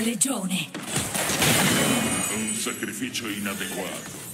legione. Un sacrificio inadeguato.